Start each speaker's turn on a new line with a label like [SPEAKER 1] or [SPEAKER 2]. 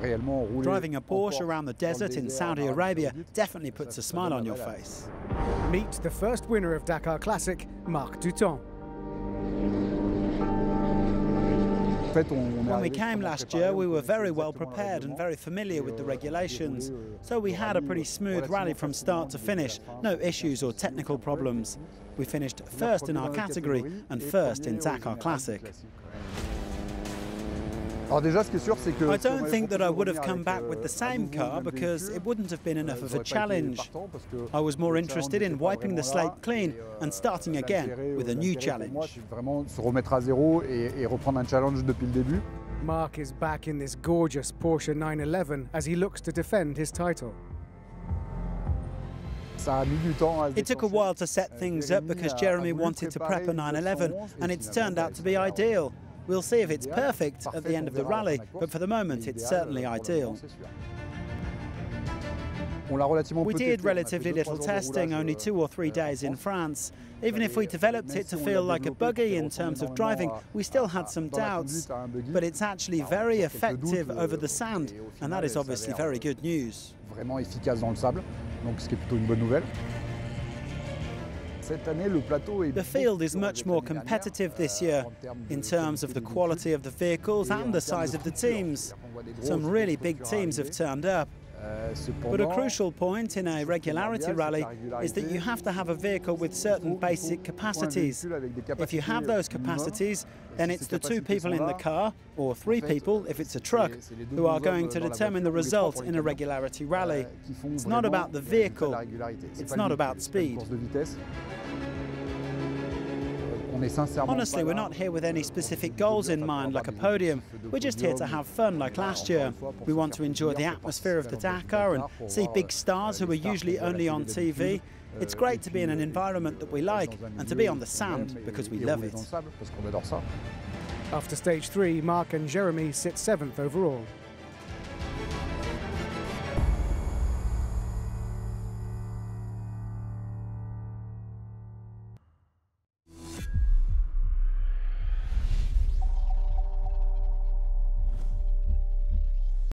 [SPEAKER 1] Driving a Porsche around the desert in Saudi Arabia definitely puts a smile on your face.
[SPEAKER 2] Meet the first winner of Dakar Classic, Marc Douton.
[SPEAKER 1] When we came last year, we were very well prepared and very familiar with the regulations. So we had a pretty smooth rally from start to finish, no issues or technical problems. We finished first in our category and first in Dakar Classic. I don't think that I would have come back with the same car because it wouldn't have been enough of a challenge. I was more interested in wiping the slate clean and starting again with a new challenge.
[SPEAKER 2] Marc is back in this gorgeous Porsche 911 as he looks to defend his title.
[SPEAKER 1] It took a while to set things up because Jeremy wanted to prep a 911 and it's turned out to be ideal. We'll see if it's perfect at the end of the rally, but for the moment it's certainly ideal. We did relatively little testing, only two or three days in France. Even if we developed it to feel like a buggy in terms of driving, we still had some doubts. But it's actually very effective over the sand, and that is obviously very good news. The field is much more competitive this year in terms of the quality of the vehicles and the size of the teams. Some really big teams have turned up. But a crucial point in a regularity rally is that you have to have a vehicle with certain basic capacities. If you have those capacities, then it's the two people in the car, or three people if it's a truck, who are going to determine the result in a regularity rally. It's not about the vehicle, it's not about speed. Honestly, we're not here with any specific goals in mind, like a podium. We're just here to have fun, like last year. We want to enjoy the atmosphere of the Dakar and see big stars who are usually only on TV. It's great to be in an environment that we like and to be on the sand because we love it.
[SPEAKER 2] After stage three, Marc and Jeremy sit seventh overall.